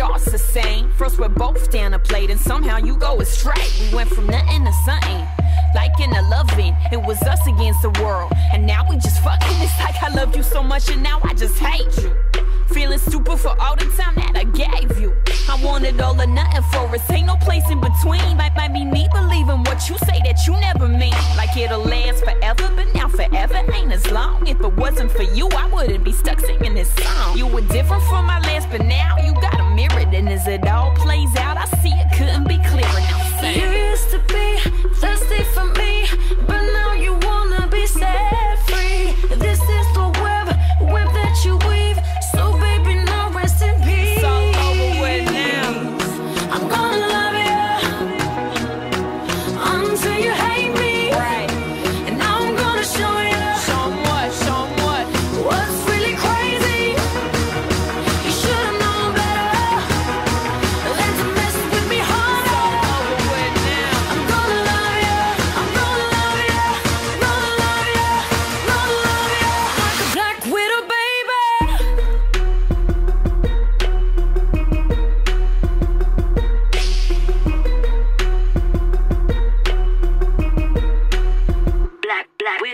lost the same. First, we're both down a plate, and somehow you go astray. We went from nothing to something. Like in a loving, it was us against the world. And now we just fucking. It's like I loved you so much, and now I just hate you. Feeling stupid for all the time that I gave you. I wanted all or nothing for us. Ain't no place in between. Might, might be me believing what you say that you never mean. Like it'll last forever, but now forever ain't as long. If it wasn't for you, I wouldn't be stuck singing this song. You were different from my last, but now you got as it all plays out, I see it couldn't be clearer. Now. You used to be thirsty for me,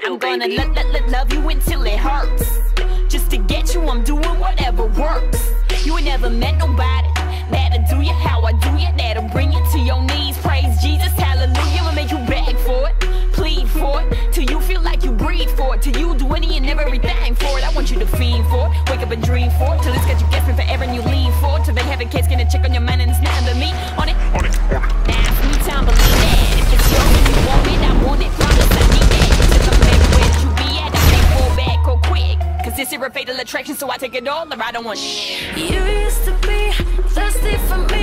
I'm gonna lo- lo- lo- love you until it hurts. Just to get you, I'm doing whatever works. You ain't never met nobody that'll do you how I do you, that'll bring you to your knees. Praise Jesus, hallelujah. I'ma make you beg for it, plead for it, till you feel like you breathe for it, till you do any and everything for it. I want you to fiend for it, wake up and dream for it, till it's got you guessing forever and you lean for it, till they have a case, gonna check on your man and it's nothing but me on A fatal attraction, so I take it all or I don't want shit. You used to be thirsty for me,